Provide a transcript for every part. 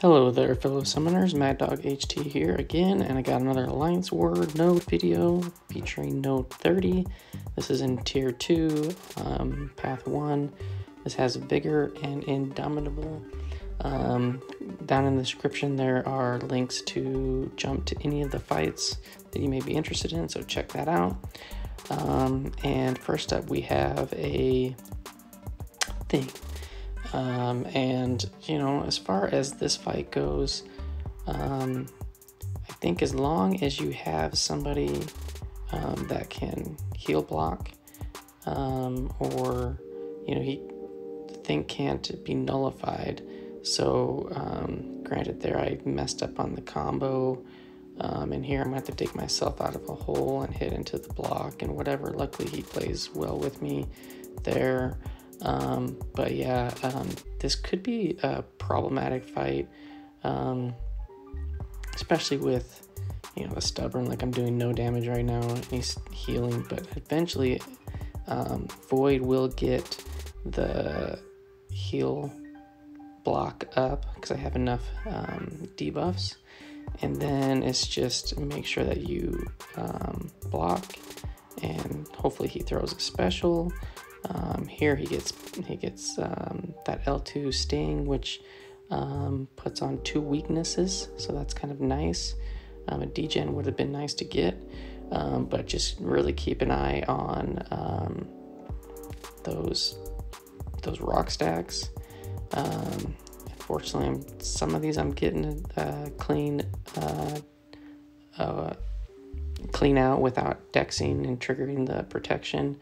Hello there, fellow summoners. Mad Dog HT here again, and I got another Alliance War node video featuring node 30. This is in tier 2, um, path 1. This has Vigor and Indomitable. Um, down in the description, there are links to jump to any of the fights that you may be interested in, so check that out. Um, and first up, we have a thing um, and, you know, as far as this fight goes, um, I think as long as you have somebody um, that can heal block, um, or, you know, he the thing can't be nullified. So, um, granted, there I messed up on the combo. Um, and here I'm going to have to dig myself out of a hole and hit into the block and whatever. Luckily, he plays well with me there. Um, but yeah, um, this could be a problematic fight, um, especially with you know a stubborn. Like I'm doing no damage right now, and he's healing. But eventually, um, Void will get the heal block up because I have enough um, debuffs. And then it's just make sure that you um, block, and hopefully he throws a special um, here he gets he gets um, that L2 sting, which um, puts on two weaknesses, so that's kind of nice. Um, a degen would have been nice to get, um, but just really keep an eye on um, those those rock stacks. unfortunately, I'm, some of these I'm getting uh, clean uh, uh, clean out without dexing and triggering the protection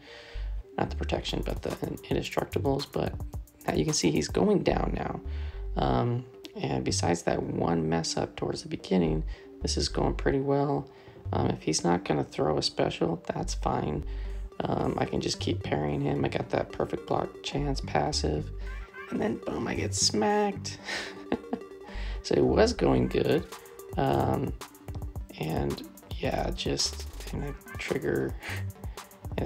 not the protection, but the indestructibles. But now you can see he's going down now. Um, and besides that one mess up towards the beginning, this is going pretty well. Um, if he's not going to throw a special, that's fine. Um, I can just keep parrying him. I got that perfect block chance passive. And then boom, I get smacked. so it was going good. Um, and yeah, just and I trigger.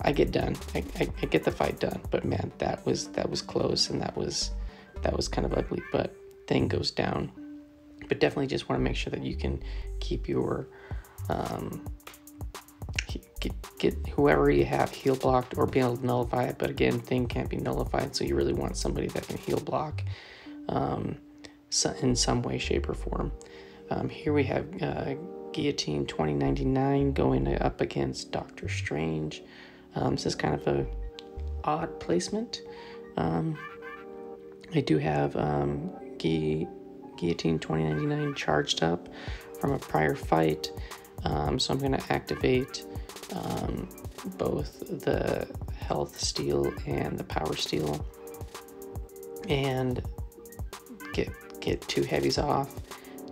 I get done. I, I, I, get the fight done. But man, that was that was close and that was that was kind of ugly. But thing goes down. But definitely just want to make sure that you can keep your um, get, get whoever you have heal blocked or be able to nullify it. But again, thing can't be nullified, so you really want somebody that can heal block um, in some way, shape, or form. Um, here we have uh, Guillotine 2099 going up against Doctor Strange. Um, this is kind of a odd placement. Um, I do have um, Gu- Guillotine 2099 charged up from a prior fight, um, so I'm going to activate um, both the health steal and the power steal, and get get two heavies off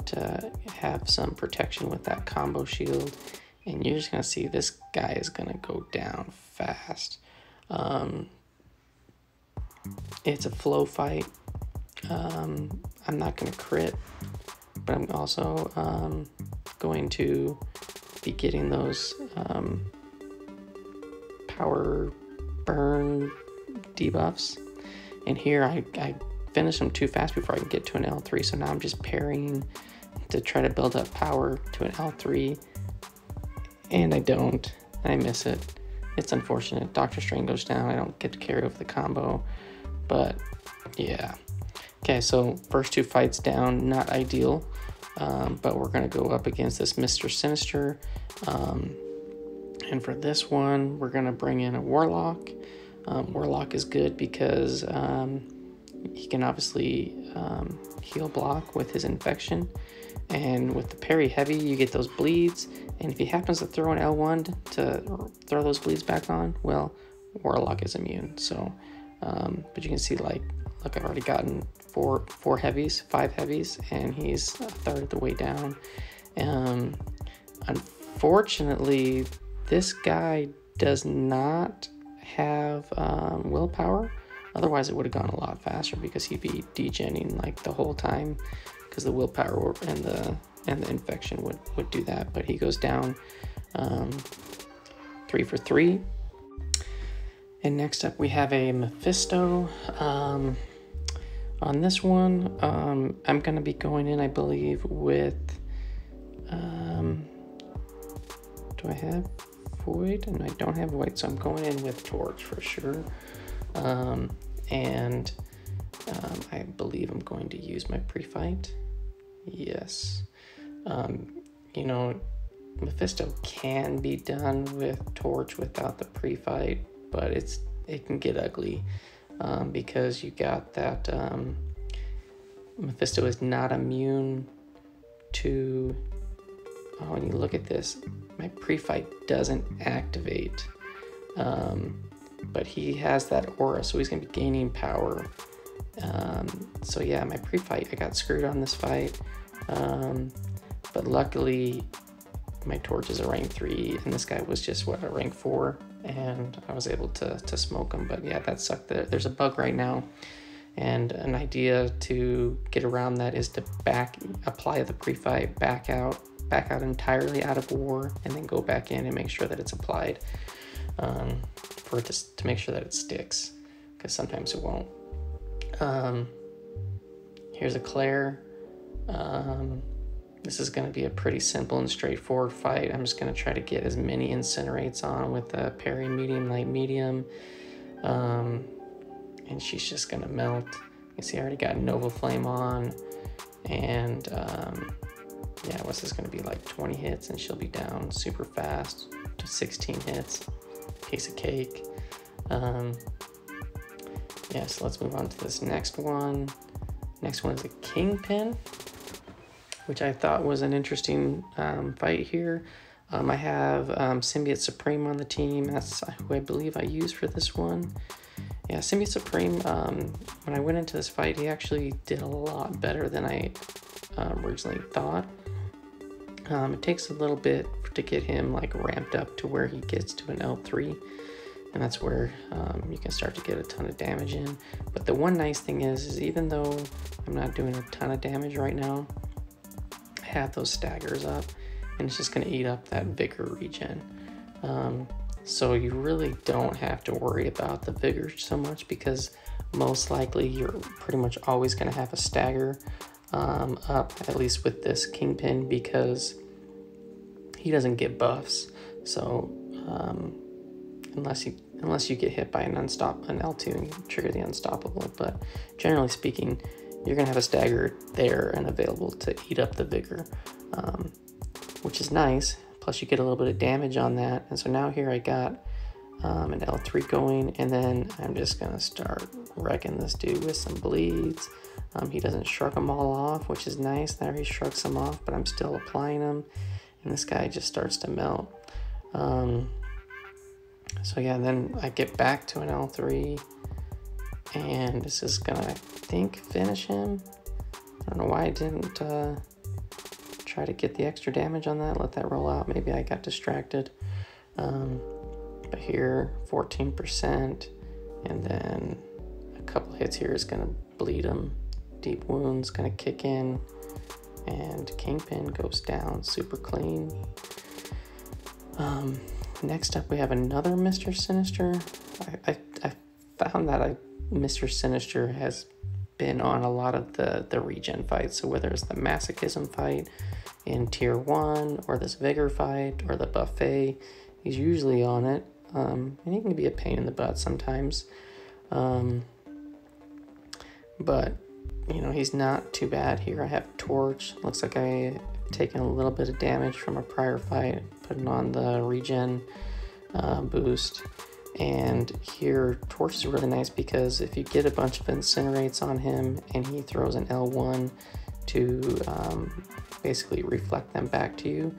to have some protection with that combo shield and you're just gonna see this guy is gonna go down fast. Um, it's a flow fight. Um, I'm not gonna crit, but I'm also um, going to be getting those um, power burn debuffs. And here I, I finished them too fast before I can get to an L3, so now I'm just parrying to try to build up power to an L3 and I don't. I miss it. It's unfortunate. Doctor Strange goes down. I don't get to carry over the combo, but yeah. Okay, so first two fights down, not ideal, um, but we're gonna go up against this Mister Sinister, um, and for this one, we're gonna bring in a Warlock. Um, Warlock is good because um, he can obviously um, heal block with his infection, and with the parry heavy, you get those bleeds and if he happens to throw an L1 to throw those bleeds back on, well, Warlock is immune. So, um, but you can see like, look, I've already gotten four four heavies, five heavies, and he's a third of the way down. Um, unfortunately, this guy does not have um, willpower. Otherwise, it would have gone a lot faster because he'd be degenning like the whole time because the willpower and the and the infection would, would do that. But he goes down um, three for three. And next up, we have a Mephisto. Um, On this one, um, I'm going to be going in, I believe, with. Um, do I have void? And I don't have void, so I'm going in with torch for sure. Um, and um, I believe I'm going to use my pre-fight. Yes. Um, you know, Mephisto can be done with torch without the pre-fight, but it's it can get ugly um, because you got that um, Mephisto is not immune to. Oh, when you look at this, my pre-fight doesn't activate, um, but he has that aura, so he's gonna be gaining power. Um, so yeah, my pre-fight, I got screwed on this fight, um, but luckily my torch is a rank three, and this guy was just what a rank four, and I was able to to smoke him. But yeah, that sucked. There's a bug right now, and an idea to get around that is to back apply the pre-fight, back out, back out entirely out of war, and then go back in and make sure that it's applied um, for it to to make sure that it sticks, because sometimes it won't. Um, here's a Claire. Um, this is going to be a pretty simple and straightforward fight. I'm just going to try to get as many incinerates on with the parry medium, light medium. Um, and she's just going to melt. You see, I already got Nova Flame on. And um, yeah, what's this going to be like 20 hits and she'll be down super fast to 16 hits. Piece of cake. Um, yeah, so let's move on to this next one. Next one is a Kingpin which I thought was an interesting um, fight here. Um, I have um, Symbiote Supreme on the team. That's who I believe I used for this one. Yeah, Symbiote Supreme, um, when I went into this fight, he actually did a lot better than I um, originally thought. Um, it takes a little bit to get him like ramped up to where he gets to an L3 and that's where um, you can start to get a ton of damage in. But the one nice thing is, is even though I'm not doing a ton of damage right now, I have those staggers up and it's just going to eat up that vigor regen. Um, so you really don't have to worry about the vigor so much because most likely you're pretty much always going to have a stagger um, up, at least with this Kingpin, because he doesn't get buffs. So um, unless you unless you get hit by an unstop an L2 and you trigger the unstoppable, but generally speaking, you're to have a stagger there and available to eat up the vigor, um, which is nice. Plus, you get a little bit of damage on that. And so now here I got um, an L3 going, and then I'm just to start wrecking this dude with some bleeds. Um, he doesn't shrug them all off, which is nice. There he shrugs them off, but I'm still applying them, and this guy just starts to melt. Um, so yeah, then I get back to an L3, and this is gonna, I think, finish him. I don't know why I didn't uh, try to get the extra damage on that, let that roll out. Maybe I got distracted. Um, here, 14%, and then a couple hits here is gonna bleed him. Deep wounds gonna kick in, and Kingpin goes down super clean. Um, next up, we have another Mr. Sinister. I, I, I found that I Mr. Sinister has been on a lot of the, the regen fights. So whether it's the masochism fight in tier one or this vigor fight or the buffet, he's usually on it. Um, and he can be a pain in the butt sometimes. Um, but, you know, he's not too bad here. I have Torch. Looks like I taken a little bit of damage from a prior fight, putting on the regen uh, boost. And here, Torch is really nice because if you get a bunch of incinerates on him and he throws an L1 to um, basically reflect them back to you,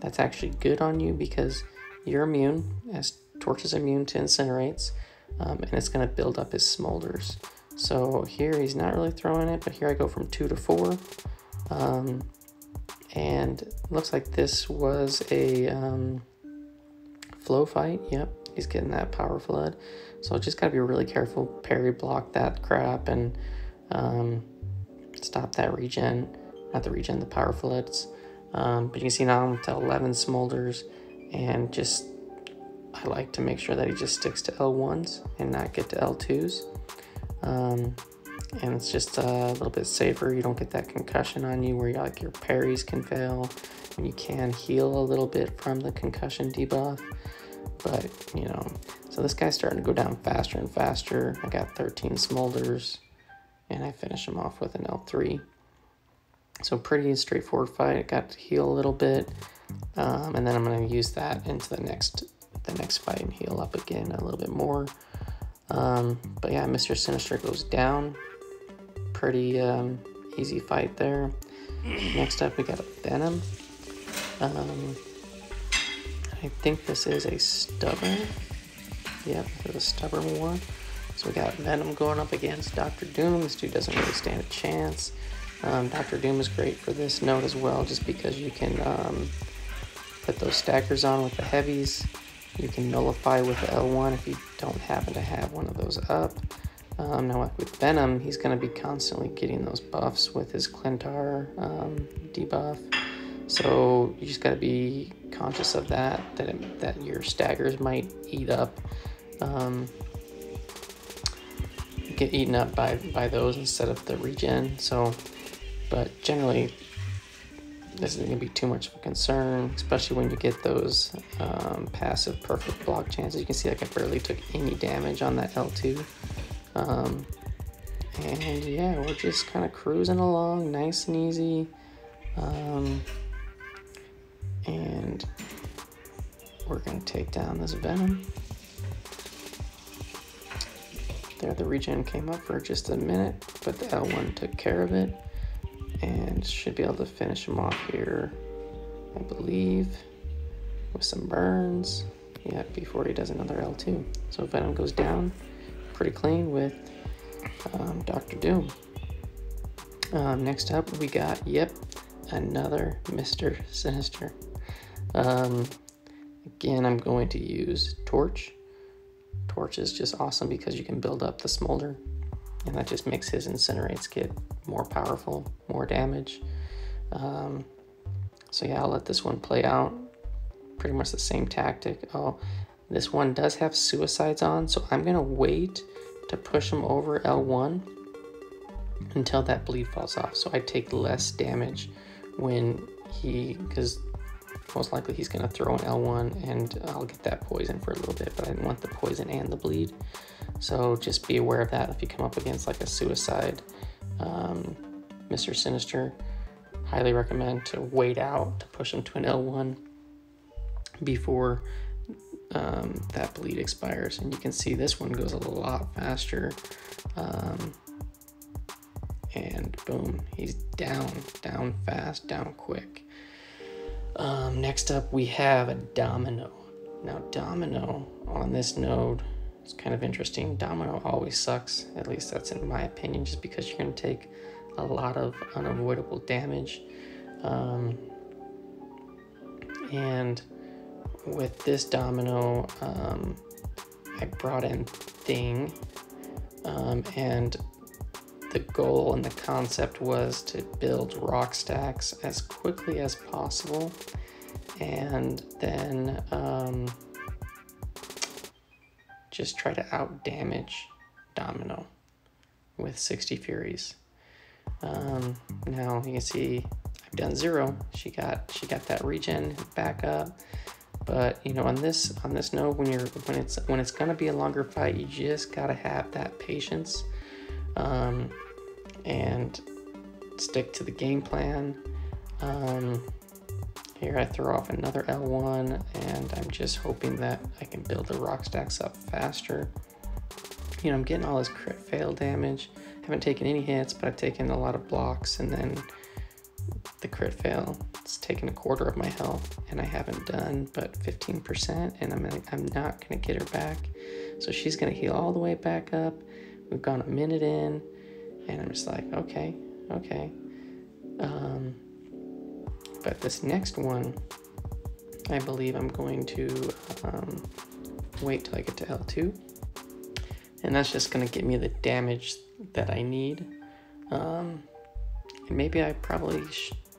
that's actually good on you because you're immune, as Torch is immune to incinerates, um, and it's going to build up his smolders. So here he's not really throwing it, but here I go from two to four. Um, and looks like this was a um, flow fight. Yep, he's getting that power flood. So just gotta be really careful, parry block that crap and um, stop that regen, not the regen, the power floods. Um, but you can see now I'm to 11 smolders and just, I like to make sure that he just sticks to L1s and not get to L2s. Um, and it's just a little bit safer. You don't get that concussion on you where you like your parries can fail, and you can heal a little bit from the concussion debuff. But you know, so this guy's starting to go down faster and faster. I got 13 smolders, and I finish him off with an L3. So pretty straightforward fight. I got to heal a little bit, um, and then I'm going to use that into the next the next fight and heal up again a little bit more. Um, but yeah, Mr. Sinister goes down. Pretty um, easy fight there. Next up, we got Venom. Um, I think this is a Stubborn. Yep, it's a Stubborn War. So we got Venom going up against Doctor Doom. This dude doesn't really stand a chance. Um, Doctor Doom is great for this note as well, just because you can um, put those staggers on with the heavies. You can nullify with L1 if you don't happen to have one of those up. Um, now with Venom, he's going to be constantly getting those buffs with his Klyntar um, debuff. So you just got to be conscious of that, that, it, that your staggers might eat up, um, get eaten up by, by those instead of the regen. So but generally this isn't to be too much of a concern, especially when you get those um, passive perfect block chances. You can see like I barely took any damage on that L2. Um, and yeah, we're just kind of cruising along, nice and easy. Um, and we're going to take down this Venom. There, the regen came up for just a minute, but the L1 took care of it should be able to finish him off here, I believe, with some burns. Yeah, before he does another L2. So Venom goes down pretty clean with um, Doctor Doom. Um, next up, we got, yep, another Mr. Sinister. Um, again, I'm going to use Torch. Torch is just awesome because you can build up the smolder and that just makes his incinerates get more powerful, more damage. Um, so yeah, I'll let this one play out. Pretty much the same tactic. Oh, this one does have suicides on, so I'm gonna wait to push him over L1 until that bleed falls off. So I take less damage when he, because most likely he's gonna throw an L1 and I'll get that poison for a little bit, but I want the poison and the bleed. So just be aware of that if you come up against like a suicide um, Mr. Sinister. Highly recommend to wait out to push him to an L1 before um, that bleed expires. And you can see this one goes a lot faster. Um, and boom, he's down, down fast, down quick. Um, next up, we have a Domino. Now, Domino on this node it's kind of interesting. Domino always sucks, at least that's in my opinion, just because you're going to take a lot of unavoidable damage. Um, and with this domino, um, I brought in Thing, um, and the goal and the concept was to build rock stacks as quickly as possible, and then um, just try to out damage Domino with 60 Furies. Um, now you can see I've done zero. She got she got that regen back up. But you know on this on this node when you're when it's when it's gonna be a longer fight, you just gotta have that patience um, and stick to the game plan. Um, here I throw off another L1 and I'm just hoping that I can build the rock stacks up faster. You know, I'm getting all this crit fail damage. Haven't taken any hits, but I've taken a lot of blocks and then the crit fail. It's taken a quarter of my health and I haven't done but 15% and I'm, I'm not gonna get her back. So she's gonna heal all the way back up. We've gone a minute in and I'm just like, okay, okay. Um, but this next one, I believe I'm going to um, wait till I get to L2. And that's just going to get me the damage that I need. Um, and maybe I probably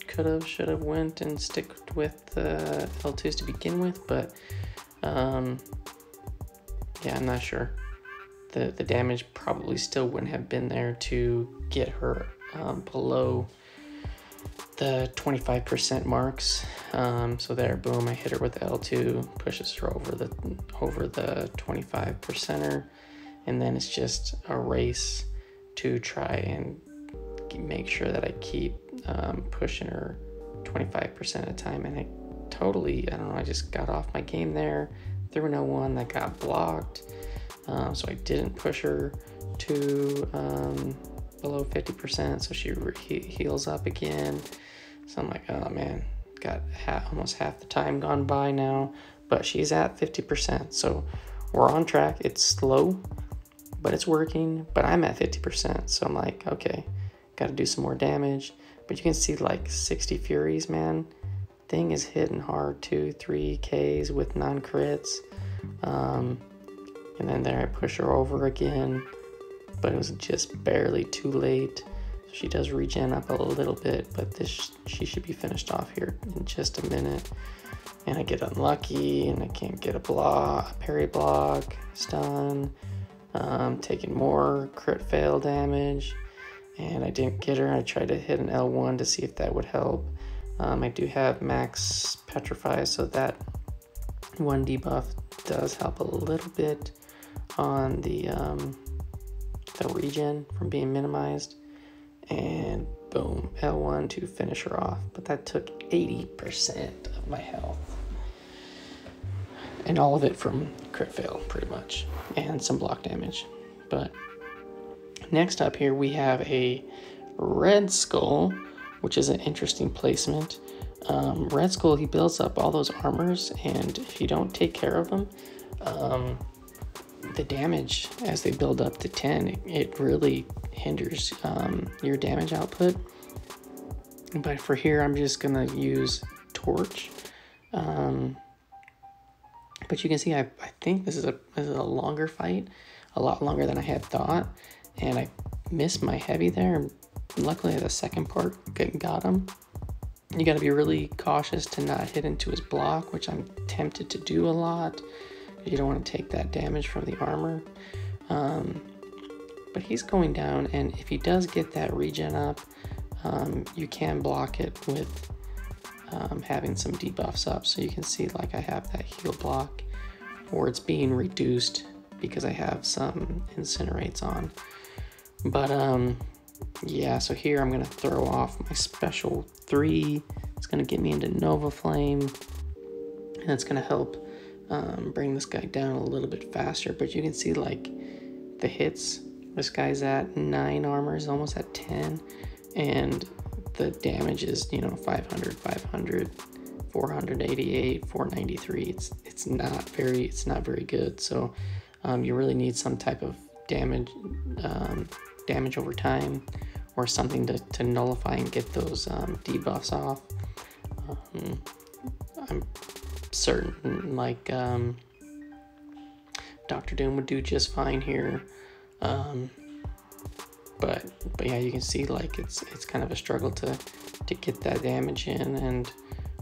could have, should have went and stick with the L2s to begin with, but um, yeah, I'm not sure. The, the damage probably still wouldn't have been there to get her um, below the 25% marks. Um, so there, boom, I hit her with L2, pushes her over the over the 25 percenter, and then it's just a race to try and make sure that I keep um, pushing her 25% of the time. And I totally, I don't know, I just got off my game there, threw an L1 that got blocked. Um, so I didn't push her to um, below 50%, so she he heals up again. So I'm like, oh man, got half, almost half the time gone by now, but she's at 50%. So we're on track. It's slow, but it's working. But I'm at 50%. So I'm like, okay, got to do some more damage. But you can see like 60 Furies, man. Thing is hitting hard Two, 3 Ks with non crits. Um, and then there I push her over again, but it was just barely too late. She does regen up a little bit, but this she should be finished off here in just a minute. And I get unlucky, and I can't get a block, a parry block, stun, um, taking more crit fail damage, and I didn't get her. I tried to hit an L1 to see if that would help. Um, I do have max petrify, so that one debuff does help a little bit on the um, the regen from being minimized and boom, L1 to finish her off. But that took 80% of my health. And all of it from crit fail, pretty much, and some block damage. But next up here, we have a Red Skull, which is an interesting placement. Um, Red Skull, he builds up all those armors, and if you don't take care of them, um, the damage as they build up to 10, it, really hinders um, your damage output. But for here, I'm just gonna use Torch. Um, but you can see, I, I think this is, a, this is a longer fight, a lot longer than I had thought. And I missed my heavy there. Luckily, the second part got him. You gotta be really cautious to not hit into his block, which I'm tempted to do a lot. You don't want to take that damage from the armor. Um, but he's going down, and if he does get that regen up, um, you can block it with um, having some debuffs up. So you can see like I have that heal block, or it's being reduced because I have some incinerates on. But um, yeah, so here I'm gonna throw off my special three. It's gonna get me into Nova Flame, and it's gonna help um, bring this guy down a little bit faster. But you can see like the hits. This guy's at 9 armor, is almost at 10. And the damage is, you know, 500, 500, 488, 493. It's it's not very it's not very good. So um, you really need some type of damage um, damage over time or something to, to nullify and get those um, debuffs off. Um, I'm certain like um, Doctor Doom would do just fine here. Um, but but yeah, you can see like it's it's kind of a struggle to to get that damage in, and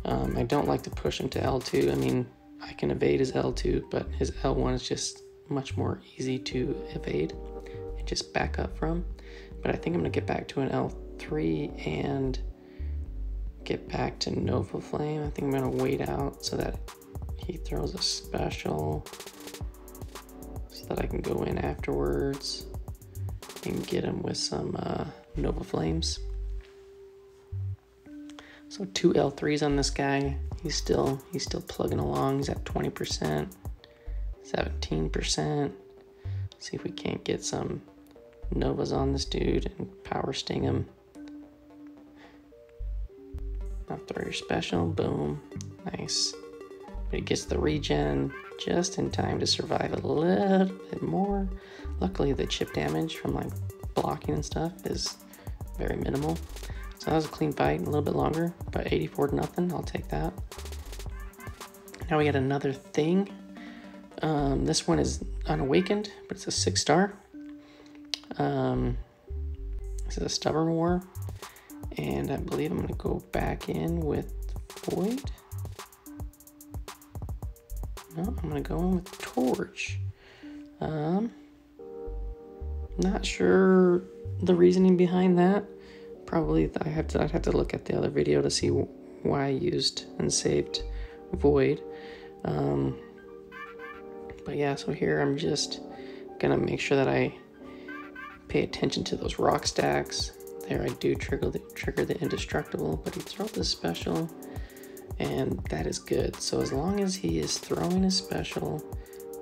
um, I don't like to push him to L2. I mean, I can evade his L2, but his L1 is just much more easy to evade and just back up from. But I think I'm gonna get back to an L3 and get back to Nova Flame. I think I'm gonna wait out so that he throws a special so that I can go in afterwards and get him with some uh, Nova Flames. So two L3s on this guy. He's still he's still plugging along. He's at 20%, 17%. See if we can't get some Novas on this dude and power sting him. Now throw your special, boom, nice. But it gets the regen just in time to survive a little bit more. Luckily the chip damage from like blocking and stuff is very minimal. So that was a clean fight, a little bit longer, but 84 to nothing, I'll take that. Now we got another thing. Um, this one is unawakened, but it's a six star. Um, this is a stubborn war and I believe I'm gonna go back in with Void. No, I'm gonna go in with Torch. Um, Not sure the reasoning behind that. Probably I have to I'd have to look at the other video to see why I used and saved void. Um, but yeah, so here I'm just gonna make sure that I pay attention to those rock stacks. There I do trigger the, trigger the indestructible, but he throws the special and that is good. So as long as he is throwing a special,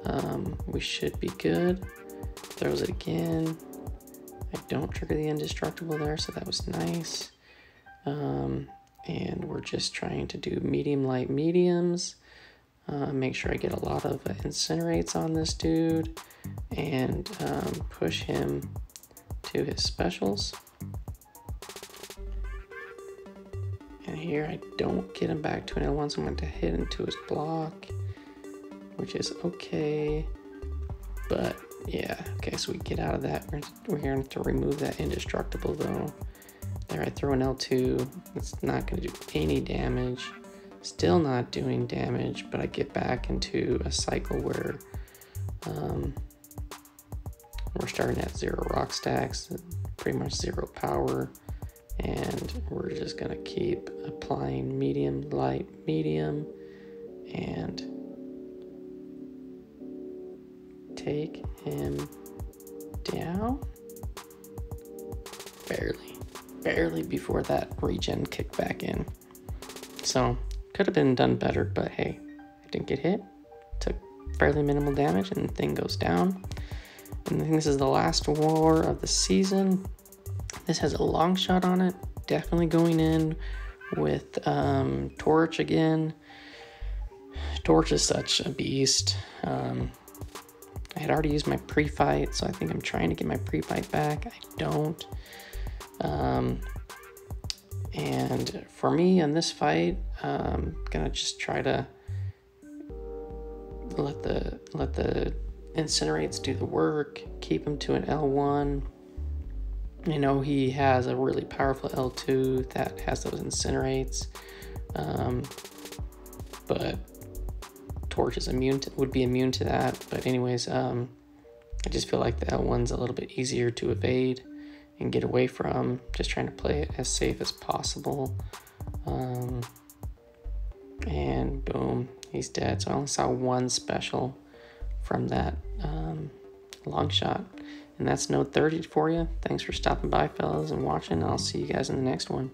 um, we should be good. Throws it again. I don't trigger the indestructible there, so that was nice. Um, and we're just trying to do medium light mediums. Uh, make sure I get a lot of uh, incinerates on this dude and um, push him to his specials. And here I don't get him back to an L1, so I'm going to hit into his block, which is okay. But yeah, okay, so we get out of that. We're, we're going to remove that indestructible though. There I throw an L2. It's not going to do any damage. Still not doing damage, but I get back into a cycle where um, we're starting at zero rock stacks, pretty much zero power, and we're just going to keep applying medium, light, medium, and take him down. Barely barely before that regen kicked back in. So, could have been done better, but hey, I didn't get hit. Took fairly minimal damage, and the thing goes down. And I think this is the last war of the season. This has a Longshot on it. Definitely going in with um, Torch again. Torch is such a beast. Um, I had already used my pre-fight, so I think I'm trying to get my pre-fight back. I don't. Um, and for me in this fight, I'm gonna just try to let the let the incinerates do the work, keep them to an L1. You know he has a really powerful L2 that has those incinerates, um, but Torch is immune to, would be immune to that. But anyways, um, I just feel like the L1's a little bit easier to evade and get away from. Just trying to play it as safe as possible. Um, and boom, he's dead. So I only saw one special from that um, Longshot. And that's Node 30 for you. Thanks for stopping by, fellas, and watching. I'll see you guys in the next one.